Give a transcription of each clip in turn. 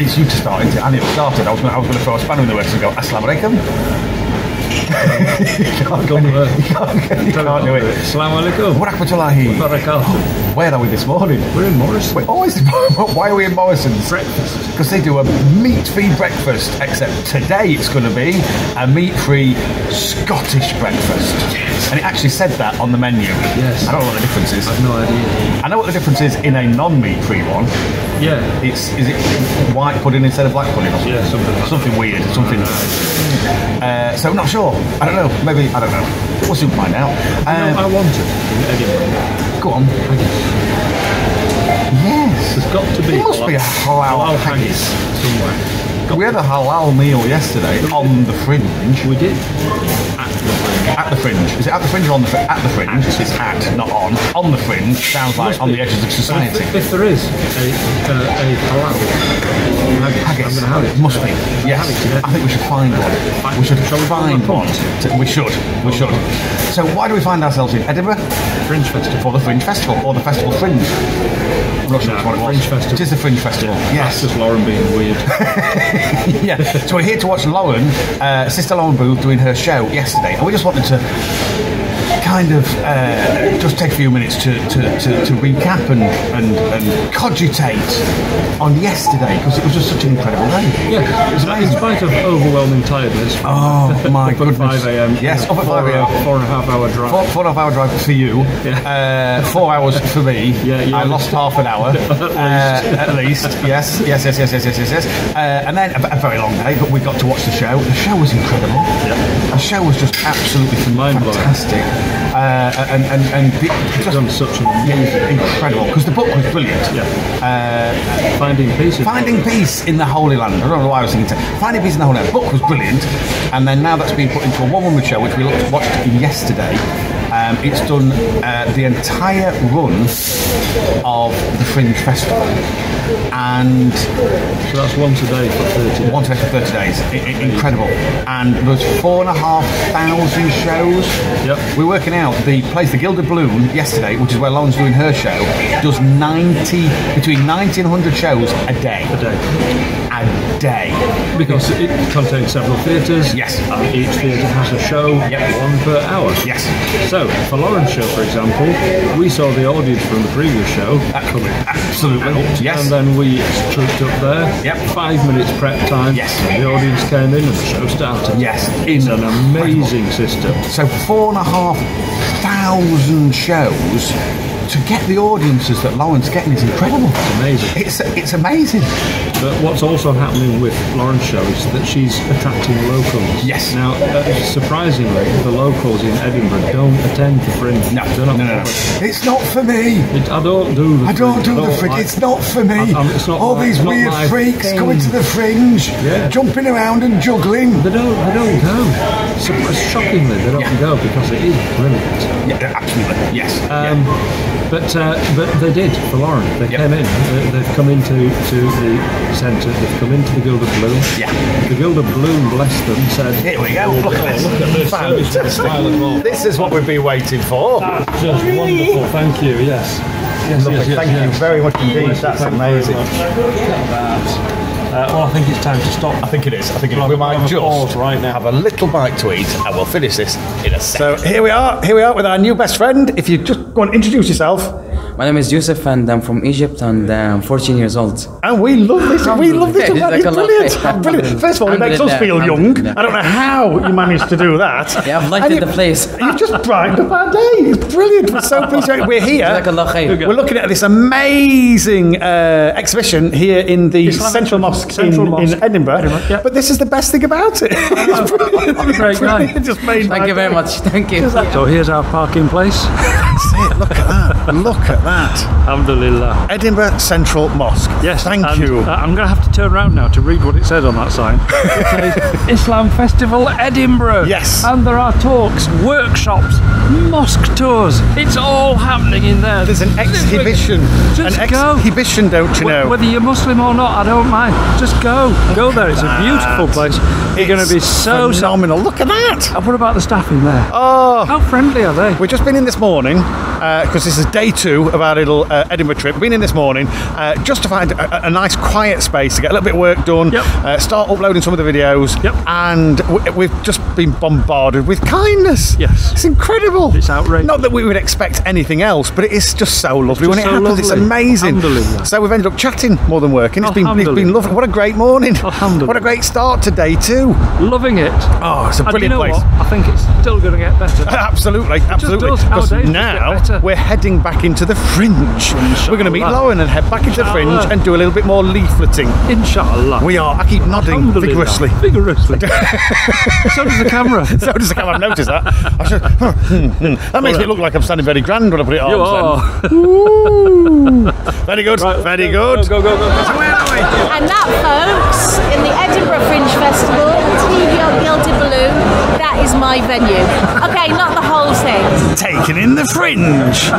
it's you to start, it? and it started. I was going, I was going to throw a spanner in the works and go, Assalamu alaikum. Can't, Don't, you, you can't, you can't do it. Assalamu alaikum. Wa. Barakatuh. Where are we this morning? We're in Morris. We're always why are we in Morrisons? Breakfast. Because they do a meat-free breakfast, except today it's going to be a meat-free Scottish breakfast. And it actually said that on the menu. Yes. I don't know what the difference is. I've no idea. I know what the difference is in a non-meat-free one. Yeah. It's is it white pudding instead of black pudding? Yeah, something like something weird, something. Uh, so I'm not sure. I don't know. Maybe I don't know. We'll soon find out. Um, I wanted in Edinburgh. go on. Yes. There's got to be. There must be a halal haggis somewhere. Got We had a halal meal yesterday on the fringe. We did. At the fringe. Is it at the fringe or on the fringe? At the fringe. It's at, not on. On the fringe sounds like on the edges of society. If, if there is a, uh, a halal haggis. I'm going to have it. Must be. Yes. I think we should find one. We should find one. We should. We should. So why do we find ourselves in Edinburgh? Fringe Festival. For the Fringe Festival or the Festival Fringe? I'm not sure which one it was. Fringe Festival. It is the Fringe Festival. That's Yes. just Lauren being weird. yeah. So we're here to watch Lauren, uh, Sister Lauren Booth, doing her show yesterday, and we just wanted to kind of uh, just take a few minutes to, to, to, to recap and, and, and cogitate on yesterday because it was just such an incredible day. Yeah, it was in spite of overwhelming tiredness. Oh my at 5 a.m. Yes, up at four, 5 a.m. Four and a half hour drive. Four, four and a half hour drive for you. Uh, four hours for me. Yeah, yeah. I lost half an hour uh, at least. Yes, yes, yes, yes, yes, yes, yes. yes. Uh, and then a, a very long day, but we got to watch the show. The show was incredible. Yeah. The show was just absolutely Mind-blowing. fantastic. Uh, and and and the, just done such an amazing incredible because the book was brilliant. Yeah. Uh, Finding peace. in- Finding Peace in the Holy Land. I don't know why I was thinking. To, Finding Peace in the Holy Land. The book was brilliant, and then now that's been put into a one-woman show, which we looked, watched yesterday. Um, it's done uh, the entire run of the Fringe Festival, and So that's once a day for 30 days. one day for 30 days. I- I- incredible. And there's four and a half thousand shows. Yep. We're working out the place, the Gilded Balloon, yesterday, which is where Lauren's doing her show, does 90, between 90 and 100 shows a day. a day. A day. Because it contains several theatres. Yes. And each theatre has a show, Yep. one per hour. Yes. So, for Lauren's show, for example, we saw the audience from the previous show coming. Absolutely. Yes. And then we trooped up there. Yep. Five minutes prep time. Yes. And the audience came in and the show started. Yes. It's an amazing system. So four and a half thousand shows to get the audiences that Lauren's getting is incredible. It's amazing. It's it's amazing. But what's also happening with Lauren's show is that she's attracting locals. Yes. Now, uh, surprisingly, the locals in Edinburgh don't attend the Fringe. No, They're no, not no, no. bothered. It's not for me. It, I don't do the I don't do the don't fringe. like- It's not for me. I'm- I'm- it's not All my- these not weird freaks thing. coming to the fringe, Yeah. jumping around and juggling. They don't. They don't go. Sur- shockingly, they don't Yeah. go because it is brilliant. Yeah, absolutely. Yes. Um, But uh, but they did for Lauren. They Yep. came in. They, they've come into to the centre. They've come into the Gilded Balloon. Yeah. The Gilded Balloon, bless them, said. Here we go. Look at this. Look at this. Service to the style as well. This is what we've been waiting for. That's just wonderful. Thank you. Yes. Yes, yes, yes, Thank you very much indeed. That's Thank amazing. Much. Look at that. Uh, well, I think it's time to stop. I think it is. I think it We'll is. We have- might we'll just right now. have a little bite to eat, and we'll finish this in a second. So here we are. Here we are with our new best friend. If you just go and introduce yourself, My name is Yusuf and I'm from Egypt and I'm 14 years old. and we love this. We love this. Alhamdulillah. It's brilliant. brilliant. First of all, it makes us feel young. I don't know how you managed to do that. Yeah, I've lighted you- the place. You've just brightened up our day. It's brilliant. We're so pleased. We're here. We're looking at this amazing uh, exhibition here in the Islamic Central Mosque, Central in, Mosque. in Edinburgh. Edinburgh, yeah. But this is the best thing about it. it's brilliant. Great It's brilliant. guy. It just made Thank my you very much. Thank you. So here's our parking place. That's it. Look at that. Look at that. Alhamdulillah. Edinburgh Central Mosque. Yes, Thank and, you. uh, I'm going to have to turn around now to read what it says on that sign. It says Islam Festival Edinburgh. Yes. And there are talks, workshops, mosque tours. It's all happening in there. There's an exhibition. Just an go. exhibition, don't you know? Whether you're Muslim or not, I don't mind. Just go. Go there. It's a beautiful place. You're going to be so, so. phenomenal. Look at that. And what about the staff in there? Oh, How friendly are they? we've just been in this morning. Because this is day two of our little uh, Edinburgh trip. Been in this morning uh, just to find a, a nice quiet space to get a little bit of work done, Yep. uh, start uploading some of the videos, Yep. and w- we've just been bombarded with kindness. Yes. It's incredible. It's outrageous. Not that we would expect anything else, but it is just so lovely when it just so happens. It's amazing. So we've ended up chatting more than working. It's been, it's been lovely. What a great morning. What a great start to day two. Loving it. Oh, it's a brilliant you know place. what? I think it's still going to get better. Absolutely, absolutely. does. Our days just now get better. we're heading back into the fringe. We're going to meet Inshallah. Lauren and head back into the fringe and do a little bit more leafleting. Inshallah. We are. I keep nodding vigorously. Vigorously. so does the camera. So does the camera. I've noticed that. I should, hmm, hmm. That makes me look like I'm standing very grand when I put it on. You are. Very good. Right, very go, good. Go, go, go, go. So where are we? And that, folks, in the Edinburgh Fringe Festival, Teviot Gilded Balloon, that is my venue. Okay, not the whole thing. Taken in the fringe.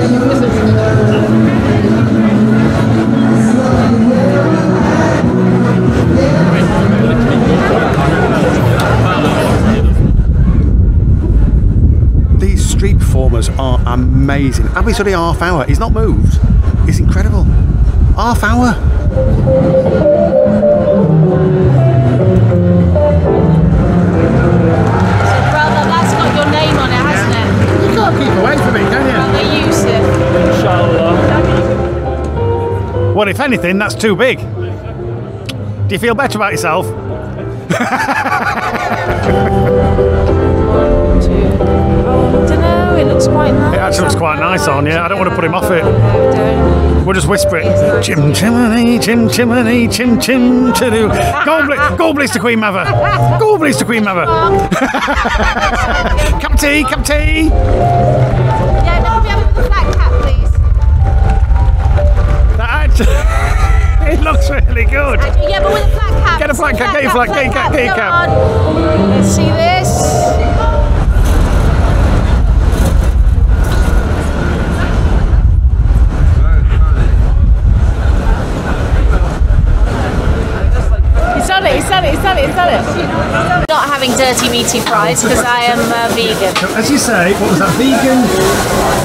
These street performers are amazing. Abby's only half hour. He's not moved. It's incredible. Half hour. So, brother, that's got your name on it, hasn't it? You can't keep away from me, can you? Brother Yusuf. Inshallah. Well, if anything, that's too big. Do you feel better about yourself? it looks quite nice. It actually looks quite nice on, yeah. I don't want to put him off it. Don't. We'll just whisper it. Chim chimney, chim chimney, chim chim chidoo. Go ble- go Queen Mother. Go bless the Queen Mother. Cup tea, cup tea. Yeah, no, we have the flat cap, please. That actually, it looks really good. Yeah, but with a flat cap. Get a flat cap, get your flat- your cap, get your cap. It, it, he's done it. Not having dirty meaty fries because I am uh, vegan. As you say, what was that? Vegan,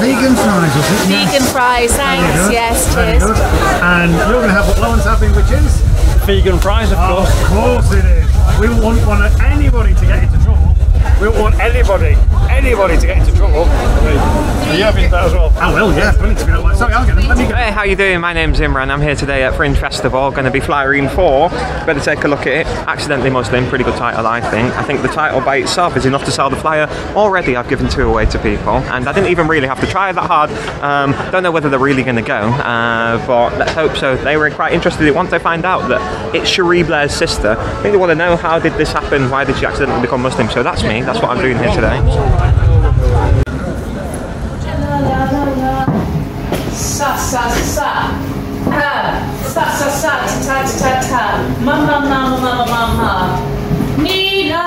vegan fries, was it? Vegan fries, thanks. Yes, Very cheers. And you're going to have what Lauren's having, which is? Vegan fries, of course. Of course it is. We don't want, want anybody to get into trouble. We don't want anybody, anybody to get into trouble. Are you having that as well? I will, yeah. Brilliant to be like, sorry, I'll get them. Let me go. How you doing? My name's Imran. I'm here today at Fringe Festival. Going to be flying for. Better take a look at it. Accidentally Muslim, pretty good title, I think. I think the title by itself is enough to sell the flyer. Already, I've given two away to people, and I didn't even really have to try that hard. Um, don't know whether they're really going to go, uh, but let's hope so. They were quite interested once they find out that it's Cherie Blair's sister. I think they want to know how did this happen? Why did she accidentally become Muslim? So that's me. That's what I'm doing here today. Sa sa sa. Ah, sa sa sa ta ta ta ta. Mama mama mama mama. Nina.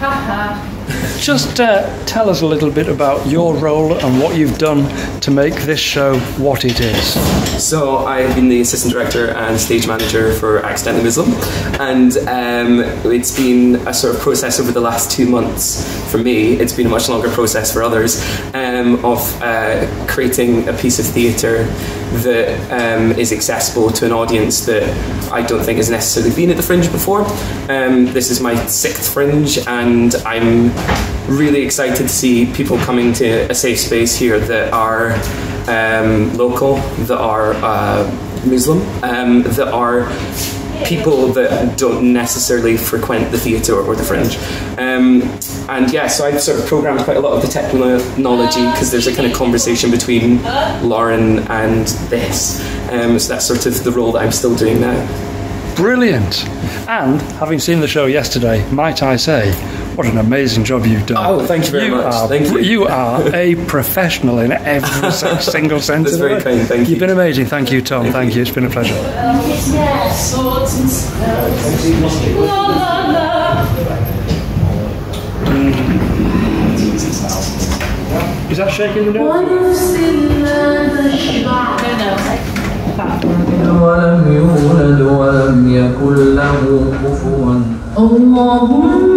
Ha ha. Just uh, tell us a little bit about your role and what you've done to make this show what it is. So I've been the assistant director and stage manager for Accidentally Muslim, and um, it's been a sort of process over the last two months for me. It's been a much longer process for others um, of uh, creating a piece of theatre that um, is accessible to an audience that I don't think has necessarily been at the Fringe before. Um, this is my sixth Fringe, and I'm really excited to see people coming to a safe space here that are um, local, that are uh, Muslim, um, that are people that don't necessarily frequent the theatre or the fringe. Um, and yeah, so I've sort of programmed quite a lot of the technology because there's a kind of conversation between Lauren and this. Um, so that's sort of the role that I'm still doing now. Brilliant. And having seen the show yesterday, might I say, what an amazing job you've done. Oh, thank you very you much. Are, thank you. You are a professional in every single sense That's very kind, thank You've been amazing. Thank you, Tom. Thank, thank you. you. It's been a pleasure. Mm-hmm. Is that shaking the door? اللهم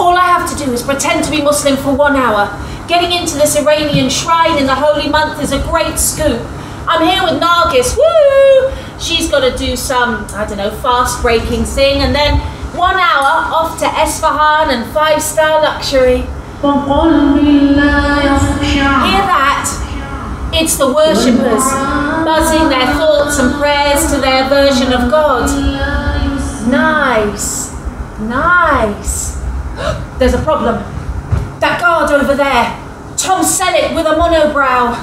All I have to do is pretend to be Muslim for one hour. Getting into this Iranian shrine in the holy month is a great scoop. I'm here with Nargis, woo! She's got to do some, I don't know, fast breaking thing, and then one hour off to Esfahan and five star luxury. Hear that? It's the worshippers buzzing their thoughts and prayers to their version of God. Nice. Nice. There's a problem. That guard over there, Tom Selleck with a monobrow.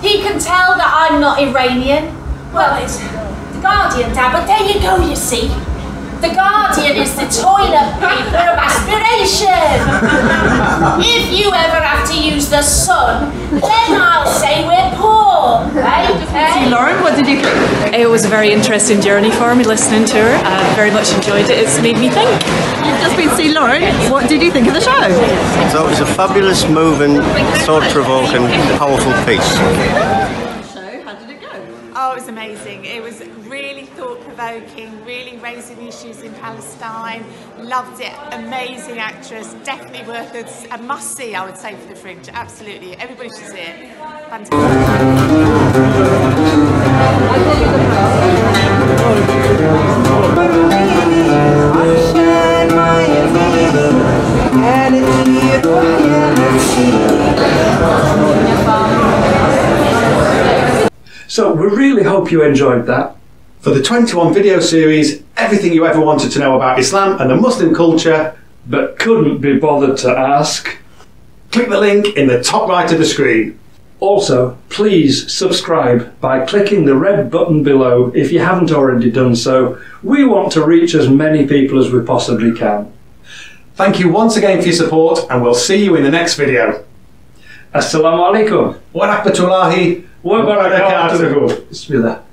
He can tell that I'm not Iranian. Well, it's the Guardian, Dad, but there you go, you see. The Guardian is the toilet paper of aspiration. if you ever have to use the sun, then I'll say we're poor. Hey, hey. Lauren, what did you think? It was a very interesting journey for me listening to her. I very much enjoyed it. It's made me think. You've just been to see Lauren. What did you think of the show? So it was a fabulous, moving, thought-provoking, powerful piece. Show, how did it go? Oh, it was amazing. It was really thought provoking, really raising issues in Palestine. Loved it. Amazing actress. Definitely worth a, a must see, I would say, for the fringe. Absolutely. Everybody should see it. Fantastic. So we really hope you enjoyed that. For the 21 video series, everything you ever wanted to know about Islam and the Muslim culture, but couldn't be bothered to ask. click the link in the top right of the screen. Also, please subscribe by clicking the red button below if you haven't already done so. We want to reach as many people as we possibly can. Thank you once again for your support, and we'll see you in the next video. Assalamu alaikum Wa rahmatullahi wa barakatuh. Bismillah.